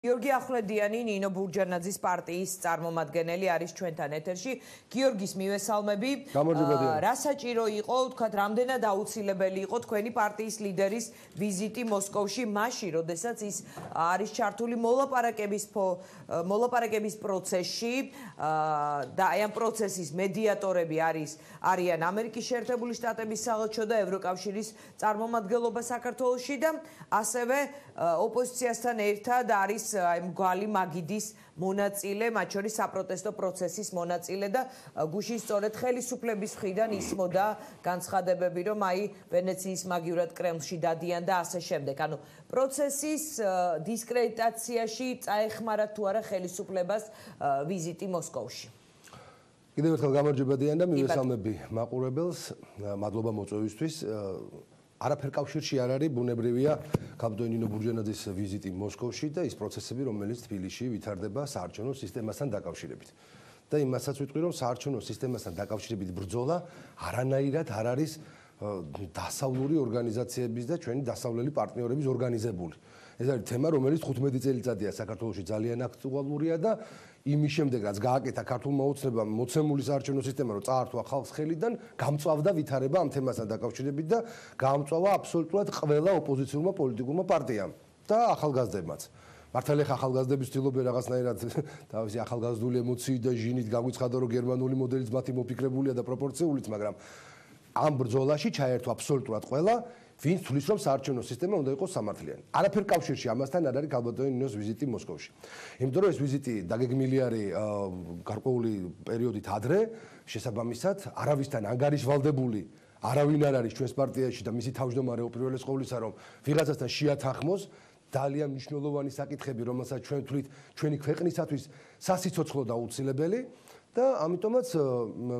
გიორგი ახვლედიანი ნინო ბურჯანაძის პარტიის წარმომადგენელი არის ჩვენთან ეთერში. გიორგის მივესალმები. რა საჭირო იყო, თქვათ, რამდენად აუცილებელი იყო თქვენი პარტიის ლიდერის ვიზიტი მოსკოვში, მაშინ, როდესაც ის არის ჩართული მოლაპარაკების მოლაპარაკების პროცესში და აი ამ პროცესის მედიატორები არის არიან ამერიკის შეერთებული შტატების საელჩო და ევროკავშირის წარმომადგენლობა საქართველოსში და ასევე ოპოზიციასთან ერთად არის აი მგვალი მაგიდის მონაწილე, მათ შორის საპროტესტო პროცესის მონაწილე და გუშინ სწორედ ხელისუფლების მხრიდან ისმოდა განცხადებები, რომ აი ვენეციის მაგივრად კრემლში დადიან და ასე შემდეგ. ანუ პროცესის დისკრედიტაციაში წაეხმარა თუ არა ხელისუფლებას ვიზიტი მოსკოვში. კიდევ ერთხელ გამარჯობა დიან და მივესალმები მაყურებელს. მადლობა მოწვევისთვის. არაფერ კავშირში არ არის ბუნებრივია კაპიტონინო ბურჯენაძის ვიზიტი მოსკოვში და ის პროცესები რომელიც თბილისში ვითარდება საარჩევნო სისტემასთან დაკავშირებით. და იმასაც ვიტყვი რომ საარჩევნო სისტემასთან დაკავშირებით ბრძოლა არანაირად არ არის დასავლური ორგანიზაციების და ჩვენი დასავლელი პარტნიორების ორგანიზებული. ეს არის თემა რომელიც 15 წელიწადია საქართველოში ძალიან აქტუალურია და იმის შემდეგ რაც გააკეთა ქართულმა უცნებამ მოცემული საარჩევნო სისტემა რომ წაართვა ხალხს ხელიდან გამწვავდა ვითარება ამ თემასთან დაკავშირებით და გამწვავა აბსოლუტურად ყველა ოპოზიციურმა პოლიტიკურმა პარტიამ და ახალგაზრდებმაც. მართალია ახალგაზრდების ცდილობენ რაღაცნაირად თავისი ახალგაზრდული ემოციით და ჟინით გაგვიცხადა რომ გერმანული მოდელიც მათი მოფიქრებულია და პროპორციულიც მაგრამ ამ ბრძოლაში ჩაერთვა აბსოლუტურად ყველა ვინც თulis რომ საარჩევნო სისტემა უნდა იყოს სამართლიანი. არაფერ კავშირში ამასთან არ არის კალბატონი ნინოს ვიზიტი მოსკოვში. იმიტომ რომ ეს ვიზიტი დაგეგმილი არის გარკვეული პერიოდით ადრე, შესაბამისად, არავისთან ანგარიშვალდებული არავინ არ არის ჩვენს პარტიაში და მისი თავმჯდომარე უპირველეს ყოვლისა რომ ვიღაცასთან შეათანხმოს ძალიან მნიშვნელოვანი საკითხები, რომელსაც ჩვენ თulit ჩვენი ქვეყნისათვის სასიცოცხლო და აუცილებელი და ამიტომაც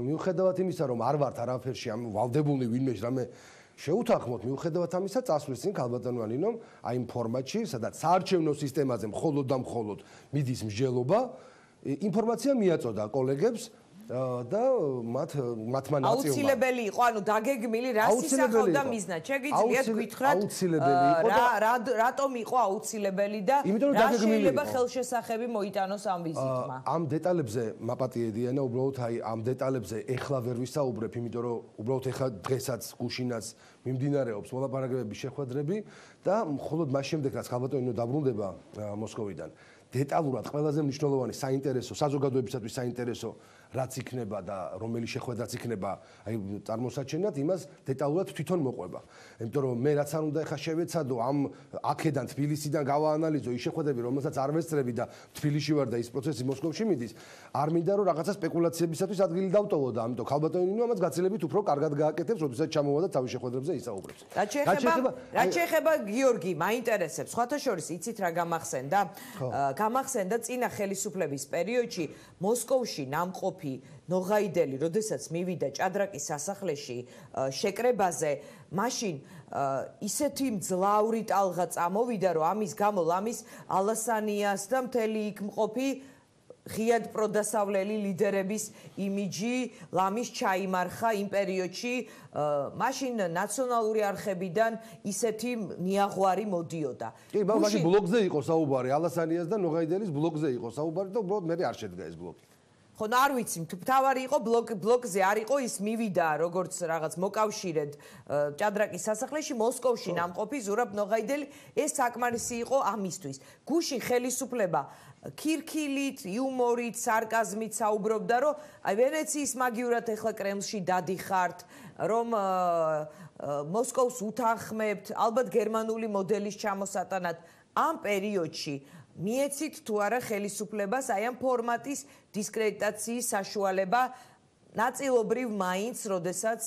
მიუხედავად იმისა რომ არ ვართ არაფერში ამ ვალდებული ვინმე რამე შეუთანხმოთ მიუხედავად ამისა წასვლის წინ ქალბატონვანინომ აი იმ ფორმატში სადაც საარჩევნო სისტემაზე მხოლოდ და მხოლოდ მიდის მსჯელობა ინფორმაცია მიაწოდა კოლეგებს და მათ მათმა ნაციომა აუცილებელი იყო ანუ დაგეგმილი რა სისახავდა მიზნა შეგიძლიათ გითხრათ აუცილებელი იყო და რა რატომ იყო აუცილებელი და რა შეიძლება ხელშესახები მოიტანოს ამ ვიზიტმა? ამ დეტალებზე მაპატიედია და უბრალოდ აი ამ დეტალებზე ეხლა ვერ ვისაუბრებ იმიტომ რომ უბრალოდ ეხლა დღესაც გუშინაც მიმდინარეობს მოლაპარაკებების შეხვედრები და მხოლოდ მას შემდეგ რაც ხალბატონინო დაბრუნდება მოსკოვიდან დეტალურად ყველაზე მნიშვნელოვანი საინტერესო საზოგადოებისათვის საინტერესო რაც იქნება და რომელი შეხვედრაც იქნება აი წარმოსაჩენად იმას დეტალურად თვითონ მოყვება. იმიტომ რომ მე რაც არ უნდა ეხა შევეცადო ამ აქედან თბილისიდან გავაანალიზო ის შეხვედრები რომელსაც არ ვესწრები და თბილისში ვარ და ის პროცესი მოსკოვში მიდის არ მინდა რომ რაღაცა სპეკულაციებისათვის ადგილი დავტოვო და ამიტომ ქალბატონინო ამას გაცილებით უფრო კარგად გააკეთებს როდესაც ჩამოვა და თავის შეხვედრებზე ისაუბრებს. რა შეიძლება რა შეიძლება გიორგი მაინტერესებს სხვათა შორის იცით რა გამახსენდა გამახსენდა წინა ხელისუფლების პერიოდში მოსკოვში ნამყოფი ნოღაიდელი, როდესაც მივიდა ჭადრაკის სასახლეში შეკრებაზე, მაშინ ისეთი მძლავრი ტალღა წამოვიდა, რომ ამის გამო ლამის ალასანიას და მთელი იქ მყოფი ღიად პროდასავლელი ლიდერების იმიჯი ლამის ჩაიმარხა იმ პერიოდში მაშინ ნაციონალური არხებიდან ისეთი ნიაღვარი მოდიოდა. კი, მაგრამ ბლოგზე იყო საუბარი, ალასანიას და ნოღაიდელის ბლოგზე იყო საუბარი და უბრალოდ მე არ შედგა ეს ბლოგი. ხო, არ ვიცი, თუ თავარი იყო ბლოკ ბლოკზე არ იყო ის მივიდა როგორც რაღაც მოკავშირედ ჭადრაკის სასახლეში მოსკოვში ნამყოფი ზურაბ ნოღაიდელი ეს საკმარისი იყო ამისთვის. გუშინ ხელისუფლება ქირქილით, იუმორით, სარკაზმით საუბრობდა, რომ აი ვენეციის მაგივრად ეხლა კრემლში დადიხართ, რომ მოსკოვს უთანხმებთ, ალბათ გერმანული მოდელის ჩამოსატანად ამ პერიოდში მიეცით თუ არა ხელისუფლებას აი ამ ფორმატის დისკრედიტაციის საშუალება ნაწილობრივ მაინც, როდესაც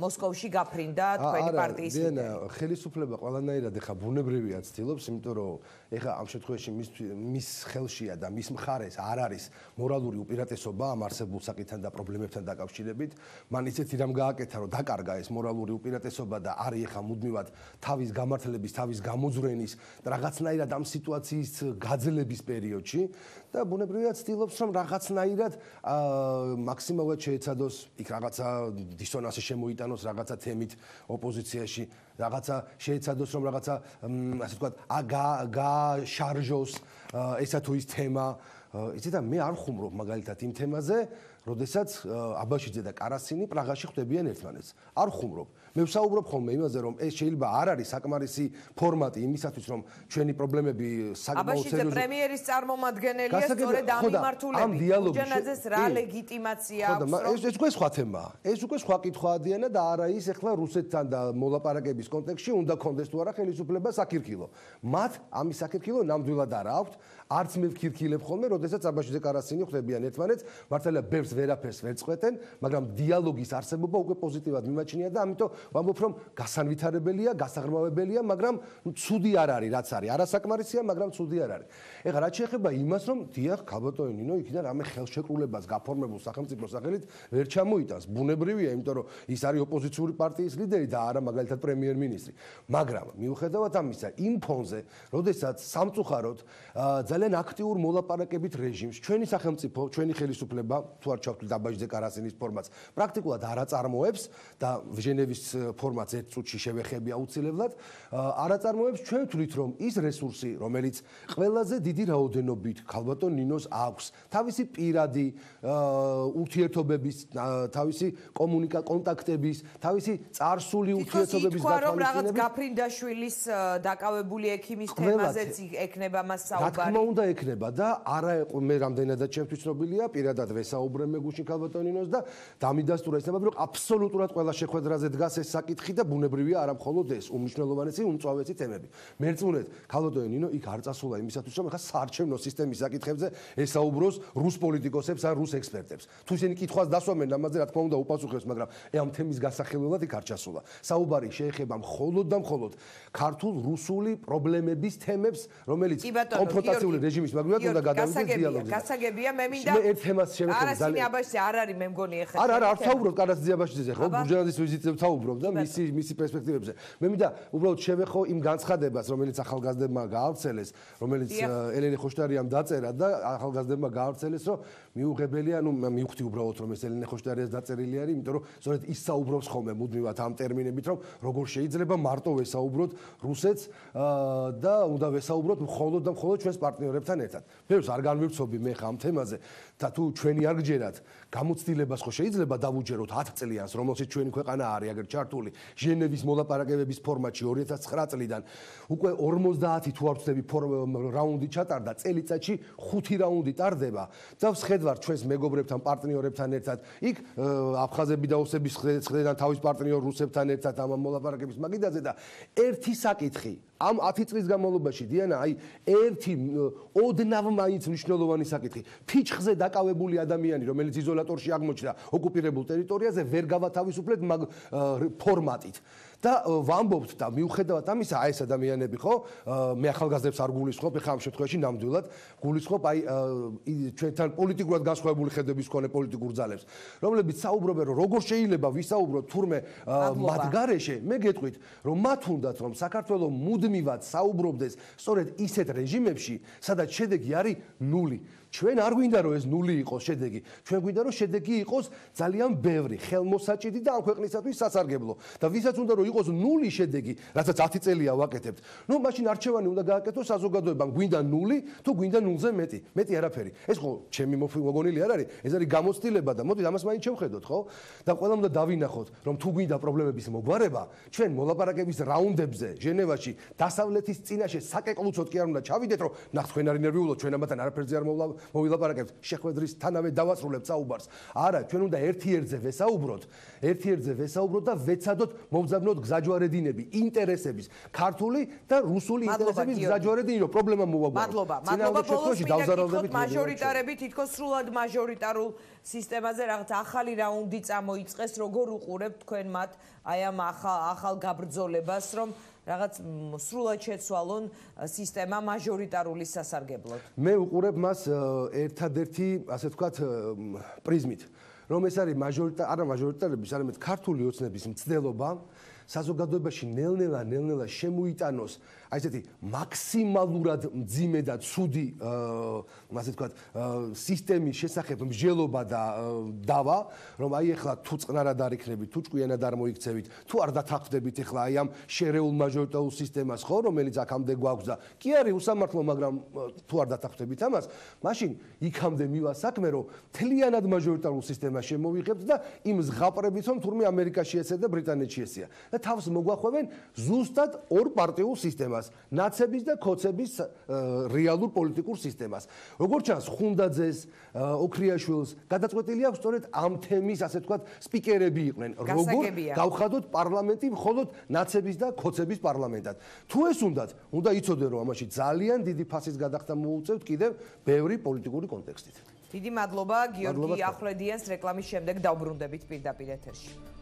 მოსკოვში გაფრინდა თქვენი პარტიის ლიდერი. არა, ხელისუფლება ყველანაირად ეხა ბუნებრივია ცდილობს, იმიტომ რომ ეხა ამ შემთხვევაში მის მის ხელშია და მის მხარეს არ არის მორალური უპირატესობა ამ არსებულ საკითხთან და პრობლემებთან დაკავშირებით. მან ისეთი რამ გააკეთა, რომ დაკარგა ეს მორალური უპირატესობა და არის ეხა მუდმივად თავის გამართლების, თავის გამოძვრენის და რაღაცნაირად ამ სიტუაციის გაძლების პერიოდში და ბუნებრივია ცდილობს, რომ რაღაცნაირად აა მაქსიმალურად შეეცადოს იქ რაღაცა დისონანსი შემოიტანოს რაღაცა თემით ოპოზიციაში რაღაცა შეეცადოს რომ რაღაცა ასე ვთქვათ გაშარჟოს ესა თუ ის თემა. იცით და მე არ ხუმრობ მაგალითად იმ თემაზე როდესაც აბაშიძე და კარასინი პრაღაში ხვდებიან ერთმანეთს. არ ხუმრობ. მე ვსაუბრობ ხოლმე იმაზე რომ ეს შეიძლება არ არის საკმარისი ფორმატი იმისათვის რომ ჩვენი პრობლემები საკმაოდ სერიოზული აბაშიძე პრემიერის წარმომადგენელია სწორედ ამ მიმართულებით უჯანაძეს რა ლეგიტიმაცია აქვს ხო და ეს ეს უკვე სხვა თემაა ეს უკვე სხვა კითხვაა დიანა და არა ის ეხლა რუსეთთან და მოლაპარაკების კონტექსში უნდა კონდეს თუ არა ხელისუფლება საკირქილო მათ ამის საკირქილო ნამდვილად არა აქვს არც მე ვქირქილებ ხოლმე როდესაც აბაშიძე კარასინი ხვდებიან ერთმანეთს მართალია ბევრს ვერაფერს ვერ წყვეტენ მაგრამ დიალოგის არსებობა უკვე პოზიტიურად მიმაჩნია და ამიტომ ვამბობ რომ გასანვითარებელია, გასაღრმავებელია, მაგრამ ცუდი არ არის, რაც არის. არასაკმარისია, მაგრამ ცუდი არ არის. ეხლა რაც შეეხება იმას, რომ დიახ, ქაბატონი ნინო იქიდან რამე ხელშეკრულებას გაფორმებულ სახელმწიფო სახელით ვერ ჩამოიტანს. ბუნებრივია, იმიტომ რომ ის არის ოპოზიციური პარტიის ლიდერი და არა მაგალითად პრემიერ-მინისტრი. მაგრამ მიუხედავად ამისა, იმ ფონზე, როდესაც სამწუხაროდ ძალიან აქტიურ მოლაპარაკებით რეჟიმს ჩვენი სახელმწიფო, ჩვენი ხელისუფლება თუ არ ჩავთვლით აბაჟზე კარასინის ფორმატს, პრაქტიკულად არ აწარმოებს და ჟენევის ფორმატს ერთ წუთში შევეხები აუცილებლად არაწარმოებს ჩვენ თვლით რომ ის რესურსი რომელიც ყველაზე დიდი რაოდენობით ქალბატონ ნინოს აქვს თავისი პირადი ურთიერთობების თავისი კომუნიკა კონტაქტების თავისი წარსული ურთიერთობების გათვალისწინებით რაღაც გაფრინდაშვილის დაკავებული ექიმის თემაზეც ექნება მას საუბარი რა თქმა უნდა ექნება და არა მე რამდენადაც ჩემთვის ცნობილია პირადად ვესაუბრე მე გუშინ ქალბატონ ნინოს და დამიდასტურა ის თემა რომ აბსოლუტურად ყველა შეხვედრაზე დგას ეს საკითხი და ბუნებრივია არა მხოლოდ ეს უმნიშვნელოვანესი უმწვავესი თემები. მერწმუნეთ, ქალბატონი ნინო იქ არ წასულა იმისათვის რომ ხა საარჩევნო სისტემის საკითხებზე ესაუბროს რუს პოლიტიკოსებს ან რუს ექსპერტებს. თუ ისინი კითხვას დასვამენ ამაზე, რა თქმა უნდა, უპასუხებს, მაგრამ ე ამ თემის გასახელებლად იქ არ ჩასულა. საუბარი შეეხება მხოლოდ და მხოლოდ ქართულ რუსული პრობლემების თემებს, რომელიც კონფრონტაციული რეჟიმის მაგრივად უნდა გადავიდეს დიალოგზე. გასაგებია, მე მინდა მე ერთ თემას შევეხებ ძალიან. არა, სინიაბაშზე არ არის მე მგონი ეხლა. არა, არა, არ ვთაუბრობ კარასძიაბაშიძეზე, ხო? ბურჟანაძის ვიზიტზე ვფიქრობ და მისი მისი პერსპექტივებზე. მე მინდა უბრალოდ შევეხო იმ განცხადებას, რომელიც ახალგაზრდებმა გაავრცელეს, რომელიც ელენე ხოშტარიამ დაწერა და ახალგაზრდებმა გაავრცელეს, რომ მიუღებელია, ну მივხვდი უბრალოდ რომ ეს ელენე ხოშტარიას დაწერილი არის, იმიტომ რომ სწორედ ის საუბრობს ხოლმე მუდმივად ამ ტერმინებით, რომ როგორ შეიძლება მარტო ვესაუბროთ რუსეთს და უნდა ვესაუბროთ მხოლოდ და მხოლოდ ჩვენს პარტნიორებთან ერთად. ბევრს არ განვირცობი მე ხამ თემაზე და თუ ჩვენი არ გჯერათ, გამოცდილებას ხო შეიძლება დავუჯეროთ 10 წლიანს, რომელშიც ჩვენი ქვეყანა არის, აგერ ჩართული ჟენევის მოლაპარაკებების ფორმატში 2009 წლიდან უკვე 50 თუ არ ვწდები რაუნდი ჩატარდა წელიწადში 5 რაუნდი ტარდება და ვხედავ ჩვენს მეგობრებთან პარტნიორებთან ერთად იქ აფხაზები და ოსების ხედან თავის პარტნიორ რუსებთან ერთად ამ მოლაპარაკების მაგიდაზე და ერთი საკითხი ამ 10 წლის განმავლობაში დიანა აი ერთი ოდნავ მაინც მნიშვნელოვანი საკითხი. ფიჩხზე დაკავებული ადამიანი რომელიც იზოლატორში აღმოჩნდა ოკუპირებულ ტერიტორიაზე ვერ გავათავისუფლეთ მაგ ფორმატით. და ვამბობთ და მიუხედავად ამისა აი ეს ადამიანები ხო მე ახალგაზრდებს არ გულისხმობ ეხლა ამ შემთხვევაში ნამდვილად გულისხმობ აი ჩვენთან პოლიტიკურად განსხვავებული ხედების მქონე პოლიტიკურ ძალებს. რომლებიც საუბრობენ რომ როგორ შეიძლება ვისაუბროთ თურმე მათ გარეშე მე გეტყვით რომ მათ უნდათ რომ საქართველოს მუდმივად საუბრობდეს. სწორედ ისეთ რეჟიმებში სადაც შედეგი არის ნული ჩვენ არ გვინდა რომ ეს ნული იყოს შედეგი. ჩვენ გვინდა რომ შედეგი იყოს ძალიან ბევრი, ხელმოსაჭიდი და ამ ქვეყნისათვის სასარგებლო. და ვისაც უნდა რომ იყოს ნული შედეგი, რასაც 10 წელია ვაკეთებთ. ნუ მაშინ არჩევანი უნდა გააკეთოს საზოგადოებამ, გვინდა ნული თუ გვინდა ნულზე მეტი. მეტი არაფერი. ეს ხო ჩემი მოგონილი არ არის, ეს არის გამოცდილება და მოდი ამას მაინც შევხედოთ, ხო? და ყველა უნდა დავინახოთ, რომ თუ გვინდა პრობლემების მოგვარება, ჩვენ მოლაპარაკების რაუნდებზე ჟენევაში დასავლეთის წინაშე საკეკლუცოდ კი არ უნდა ჩავიდეთ, რომ ნახ თქვენ არ ნერვიულობთ, ჩვენ ამათან არაფერზე არ მოვლა მოვილაპარაკებთ შეხვედრის თანავე დავასრულებთ საუბარს. არა, ჩვენ უნდა ერთ-ერთზე ვესაუბროთ, ერთ-ერთზე ვესაუბროთ და ვეცადოთ მოვძაბნოთ გზაჯვარედინები, ინტერესების, ქართული და რუსული ინტერესების გზაჯვარედინი, რომ პრობლემა მოვაგვაროთ. მადლობა. მადლობა ბოლოს დავზარალდებით მაჟორიტარები თითქოს სრულად მაჟორიტარულ სისტემაზე რაღაც ახალი რაუნდი წამოიწყეს, როგორ უყურებთ თქვენ მათ აი ამ ახალ ახალ გაბრძოლებას, რომ რაღაც სრულად შეცვალონ სისტემა მაჟორიტარული სასარგებლოდ. მე უყურებ მას ერთადერთი, ასე ვთქვათ, პრიზმით, რომ ეს არის მაჟორიტარ არა მაჟორიტარების, არამედ ქართული ოცნების მცდელობა საზოგადოებაში ნელ-ნელა ნელ-ნელა შემოიტანოს აი ესეთი მაქსიმალურად მძიმე და ცუდი ასე ვთქვათ სისტემის შესახებ მსჯელობა და დავა რომ აი ეხლა თუ წყნარად არ იქნებით თუ ჭკვიანად არ მოიქცევით თუ არ დათანხმდებით ეხლა აი ამ შერეულ მაჟორიტარულ სისტემას ხო რომელიც აქამდე გვაქვს და კი არის უსამართლო მაგრამ თუ არ დათანხმდებით ამას მაშინ იქამდე მივა საქმე რომ თლიანად მაჟორიტარულ სისტემას შემოვიღებთ და იმ ზღაპრებით რომ თურმე ამერიკაში ეცე და ბრიტანეთში ესეა. და თავს მოგვახვევენ ზუსტად ორ პარტიულ სისტემას ნაცების და ქოცების რეალურ პოლიტიკურ სისტემას. როგორც ჩანს ხუნდაძეს ოქრიაშვილს გადაწყვეტილი აქვს სწორედ ამ თემის ასე ვთქვათ სპიკერები იყვნენ როგორ გავხადოთ პარლამენტი მხოლოდ ნაცების და ქოცების პარლამენტად. თუ ეს უნდათ უნდა იცოდე რომ ამაში ძალიან დიდი ფასის გადახდა მოუწევთ კიდევ ბევრი პოლიტიკური კონტექსტით. დიდი მადლობა გიორგი ახვლედიანს რეკლამის შემდეგ დავბრუნდებით პირდაპირ ეთერში